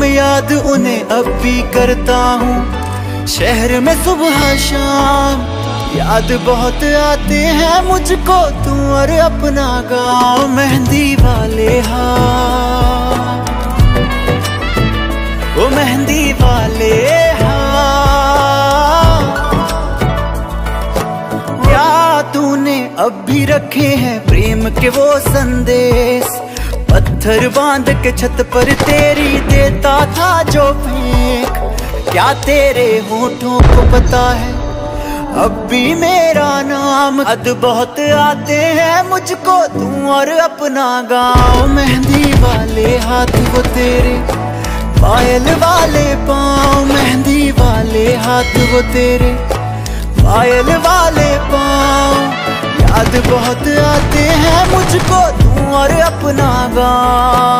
शाम याद उन्हें अब भी करता हूँ। शहर में सुबह शाम, याद बहुत आते हैं मुझको तू और अपना गाँव, मेहंदी वाले हाँ वो मेहंदी वाले हाँ तूने अब भी रखे हैं प्रेम के वो संदेश। पत्थर बाँध के छत पर तेरी देता था जो फेंक। क्या तेरे होठों को पता है? अब भी मेरा नाम अद बहुत आते हैं मुझको तू और अपना गाँव। मेहंदी वाले हाथ वो तेरे, पायल वाले पाँव। मेहंदी वाले हाथ वो तेरे, पायल वाले पाँव। याद बहुत आते हैं मुझको तू और अपना गाँव